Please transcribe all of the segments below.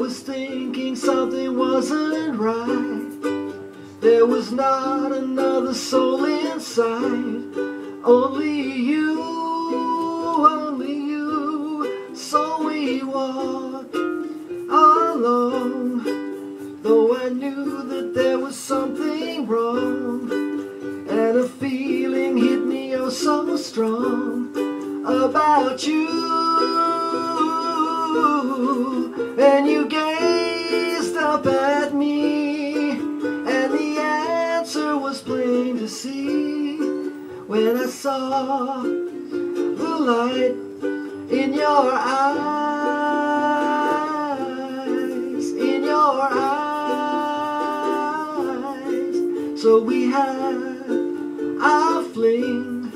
was thinking something wasn't right. There was not another soul inside, only you, only you. So we walked alone though I knew that there was something wrong, and a feeling hit me oh so strong about you. Saw the light in your eyes, in your eyes. So we had our fling,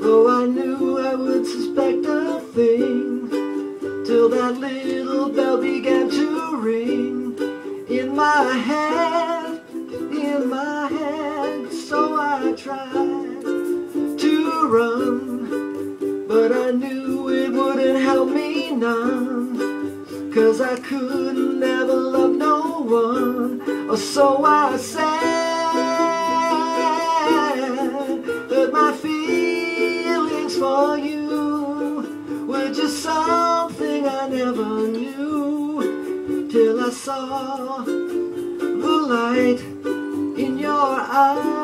though I knew I would suspect a thing till that little bell began to ring in my head, run, but I knew it wouldn't help me none. Cause I could never love no one, or so I said that my feelings for you were just something I never knew till I saw the light in your eyes,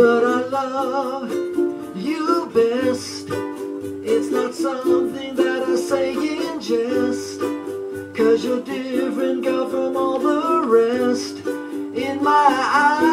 But I love you best. It's not something that I say in jest. Cause you're different, girl, from all the rest. In my eyes